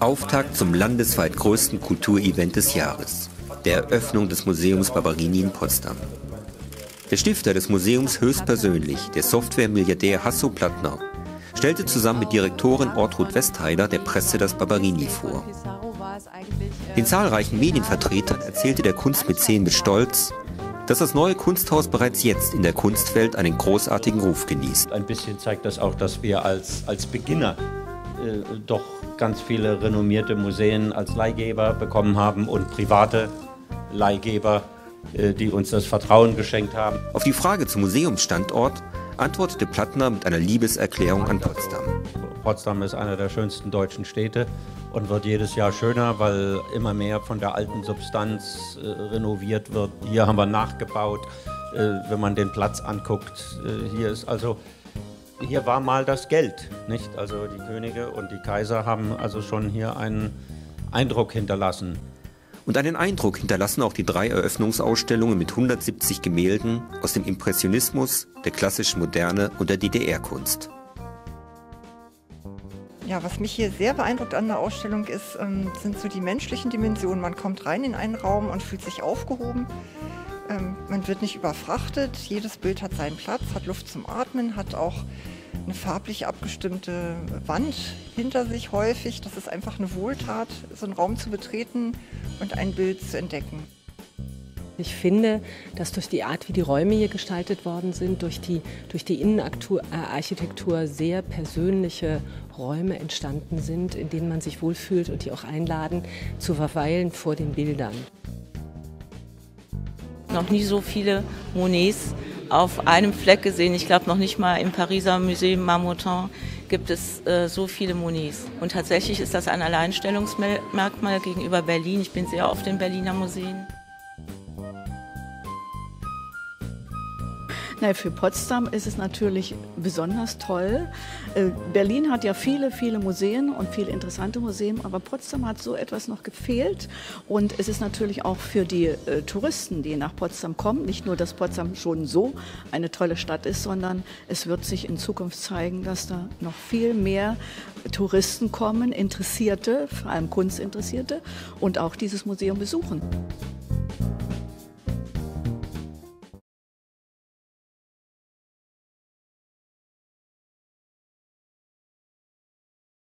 Auftakt zum landesweit größten Kulturevent des Jahres, der Eröffnung des Museums Barberini in Potsdam. Der Stifter des Museums höchstpersönlich, der Software-Milliardär Hasso Plattner, stellte zusammen mit Direktorin Ortrud Westheider der Presse das Barberini vor. Den zahlreichen Medienvertretern erzählte der Kunstmäzen mit Stolz, dass das neue Kunsthaus bereits jetzt in der Kunstwelt einen großartigen Ruf genießt. Ein bisschen zeigt das auch, dass wir als, als Beginner äh, doch ganz viele renommierte Museen als Leihgeber bekommen haben und private Leihgeber äh, die uns das Vertrauen geschenkt haben. Auf die Frage zum Museumsstandort antwortete Plattner mit einer Liebeserklärung an Potsdam. Potsdam ist einer der schönsten deutschen Städte und wird jedes Jahr schöner, weil immer mehr von der alten Substanz äh, renoviert wird. Hier haben wir nachgebaut, äh, wenn man den Platz anguckt. Äh, hier ist also hier war mal das Geld, nicht? Also die Könige und die Kaiser haben also schon hier einen Eindruck hinterlassen. Und einen Eindruck hinterlassen auch die drei Eröffnungsausstellungen mit 170 Gemälden aus dem Impressionismus, der klassischen Moderne und der DDR-Kunst. Ja, was mich hier sehr beeindruckt an der Ausstellung ist, ähm, sind so die menschlichen Dimensionen. Man kommt rein in einen Raum und fühlt sich aufgehoben. Ähm, man wird nicht überfrachtet. Jedes Bild hat seinen Platz, hat Luft zum Atmen, hat auch eine farblich abgestimmte Wand hinter sich häufig. Das ist einfach eine Wohltat, so einen Raum zu betreten und ein Bild zu entdecken. Ich finde, dass durch die Art, wie die Räume hier gestaltet worden sind, durch die, durch die Innenarchitektur sehr persönliche Räume entstanden sind, in denen man sich wohlfühlt und die auch einladen, zu verweilen vor den Bildern. Noch nie so viele Monets auf einem Fleck gesehen. Ich glaube noch nicht mal im Pariser Museum Marmottan gibt es äh, so viele Monets. Und tatsächlich ist das ein Alleinstellungsmerkmal gegenüber Berlin. Ich bin sehr oft in Berliner Museen. Na, für Potsdam ist es natürlich besonders toll. Äh, Berlin hat ja viele, viele Museen und viele interessante Museen, aber Potsdam hat so etwas noch gefehlt. Und es ist natürlich auch für die äh, Touristen, die nach Potsdam kommen, nicht nur, dass Potsdam schon so eine tolle Stadt ist, sondern es wird sich in Zukunft zeigen, dass da noch viel mehr Touristen kommen, Interessierte, vor allem Kunstinteressierte und auch dieses Museum besuchen.